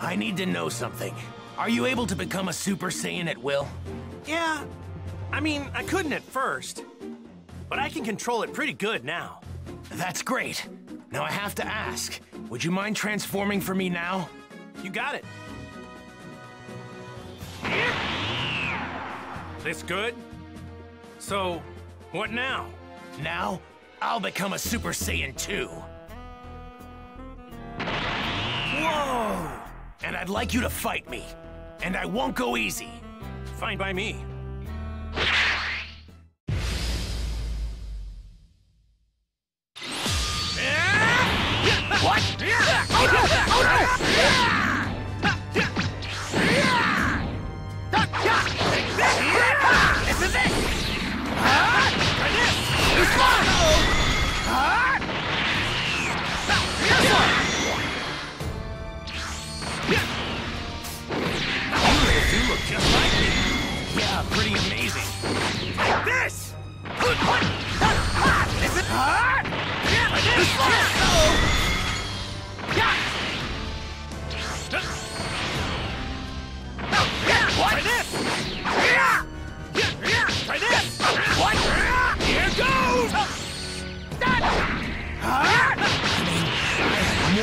I need to know something. Are you able to become a Super Saiyan at will? Yeah, I mean, I couldn't at first, but I can control it pretty good now. That's great. Now I have to ask, would you mind transforming for me now? You got it. This good? So, what now? Now, I'll become a Super Saiyan 2. Whoa! And I'd like you to fight me. And I won't go easy. Fine by me.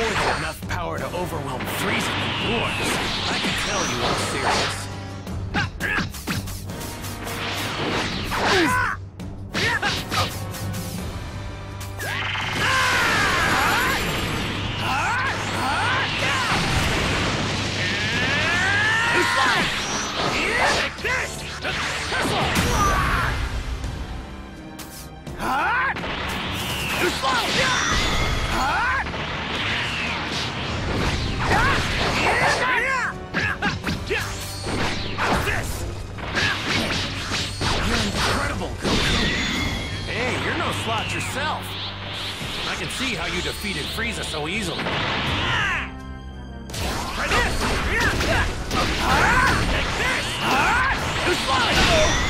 More than enough power to overwhelm Frieza and yours. I can tell you are serious. Like yourself. I can see how you defeated Frieza so easily. Try this! Take this! Too slow!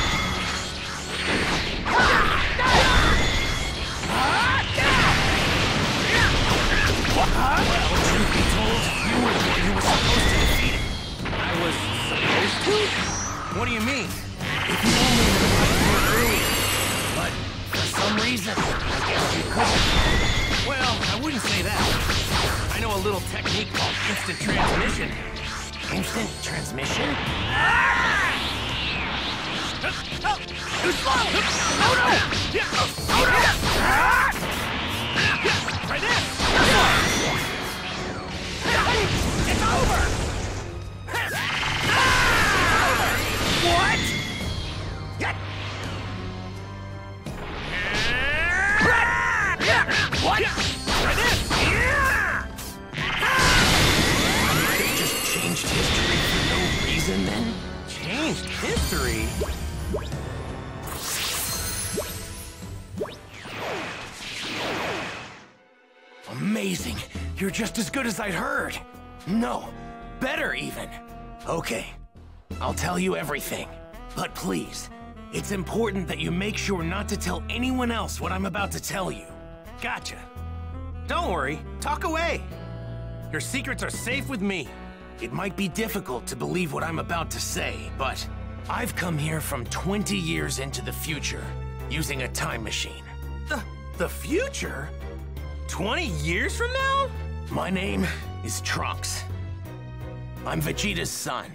Well, I wouldn't say that. I know a little technique called instant transmission. Instant transmission? Too slow! Oh no! Oh no! Ah! Just as good as I'd heard. No, better even. Okay, I'll tell you everything. But please, it's important that you make sure not to tell anyone else what I'm about to tell you. Gotcha. Don't worry, talk away. Your secrets are safe with me. It might be difficult to believe what I'm about to say, but I've come here from 20 years into the future using a time machine. The, the future? 20 years from now? My name is Trunks. I'm Vegeta's son.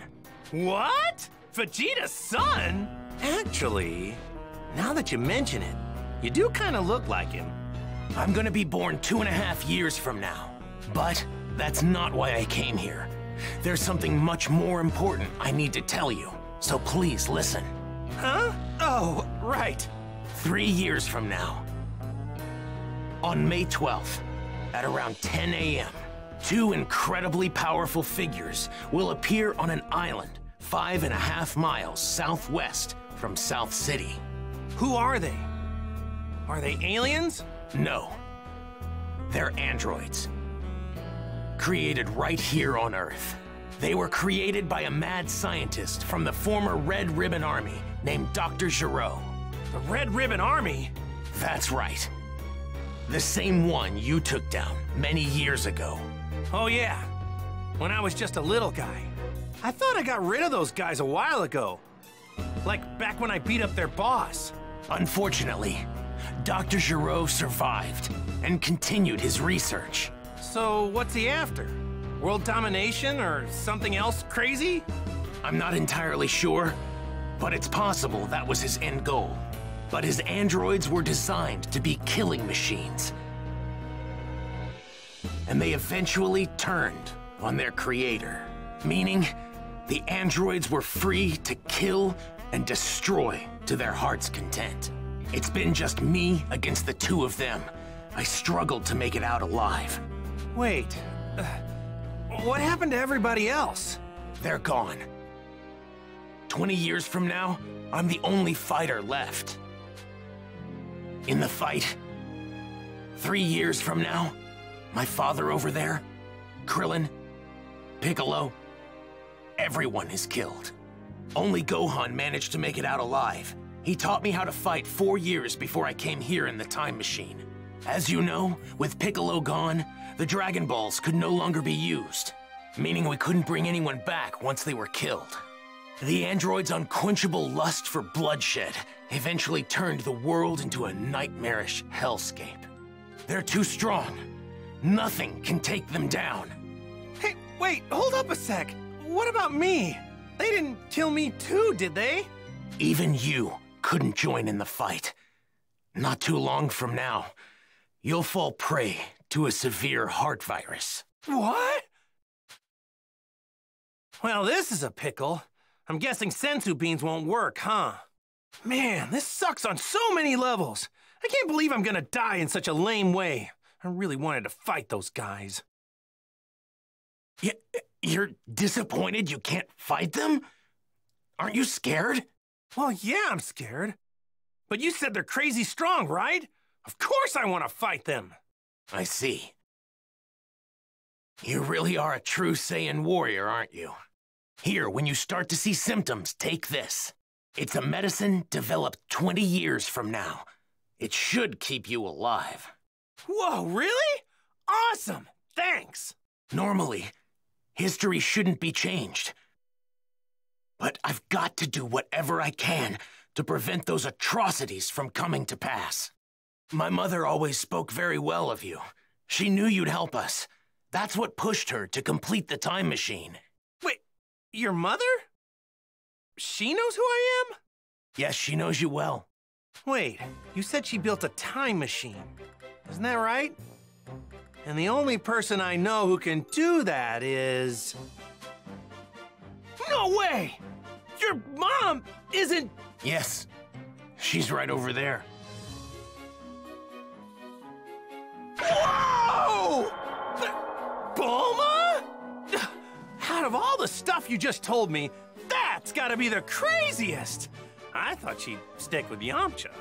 What? Vegeta's son? Actually, now that you mention it, you do kind of look like him. I'm gonna be born two and a half years from now. But that's not why I came here. There's something much more important I need to tell you. So please listen. Huh? Oh, right. Three years from now, on May 12th, at around 10 a.m., two incredibly powerful figures will appear on an island five and a half miles southwest from South City. Who are they? Are they aliens? No. They're androids. Created right here on Earth. They were created by a mad scientist from the former Red Ribbon Army named Dr. Gero. The Red Ribbon Army? That's right. The same one you took down many years ago. Oh, yeah. when I was just a little guy. I thought I got rid of those guys a while ago. Like back when I beat up their boss. Unfortunately, Dr. Gero survived and continued his research. So what's he after? World domination or something else crazy? I'm not entirely sure, but it's possible that was his end goal. But his androids were designed to be killing machines. And they eventually turned on their creator. Meaning, the androids were free to kill and destroy to their heart's content. It's been just me against the two of them. I struggled to make it out alive. Wait, uh, what happened to everybody else? They're gone. 20 years from now, I'm the only fighter left. In the fight, three years from now, my father over there, Krillin, Piccolo, everyone is killed. Only Gohan managed to make it out alive. He taught me how to fight four years before I came here in the time machine. As you know, with Piccolo gone, the Dragon Balls could no longer be used, meaning we couldn't bring anyone back once they were killed. The android's unquenchable lust for bloodshed eventually turned the world into a nightmarish hellscape. They're too strong. Nothing can take them down. Hey, wait, hold up a sec. What about me? They didn't kill me too, did they? Even you couldn't join in the fight. Not too long from now, you'll fall prey to a severe heart virus. What? Well, this is a pickle. I'm guessing senzu beans won't work, huh? Man, this sucks on so many levels. I can't believe I'm gonna die in such a lame way. I really wanted to fight those guys. Y you're disappointed you can't fight them? Aren't you scared? Well, yeah, I'm scared. But you said they're crazy strong, right? Of course I want to fight them. I see. You really are a true Saiyan warrior, aren't you? Here, when you start to see symptoms, take this. It's a medicine developed 20 years from now. It should keep you alive. Whoa, really? Awesome! Thanks! Normally, history shouldn't be changed. But I've got to do whatever I can to prevent those atrocities from coming to pass. My mother always spoke very well of you. She knew you'd help us. That's what pushed her to complete the time machine. Your mother? She knows who I am? Yes, she knows you well. Wait, you said she built a time machine. Isn't that right? And the only person I know who can do that is... No way! Your mom isn't... Yes, she's right over there. The stuff you just told me, that's gotta be the craziest! I thought she'd stick with Yamcha.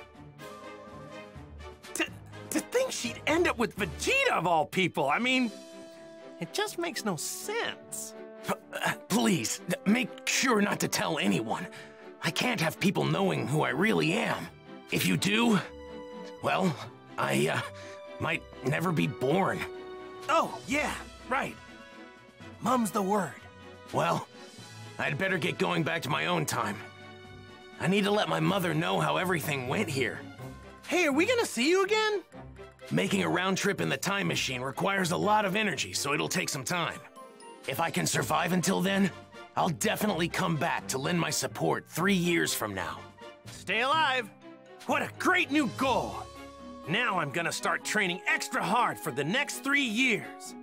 To, to think she'd end up with Vegeta of all people, I mean, it just makes no sense. P uh, please, make sure not to tell anyone. I can't have people knowing who I really am. If you do, well, I, uh, might never be born. Oh, yeah, right. Mum's the word. Well, I'd better get going back to my own time. I need to let my mother know how everything went here. Hey, are we gonna see you again? Making a round trip in the time machine requires a lot of energy, so it'll take some time. If I can survive until then, I'll definitely come back to lend my support three years from now. Stay alive! What a great new goal! Now I'm gonna start training extra hard for the next three years.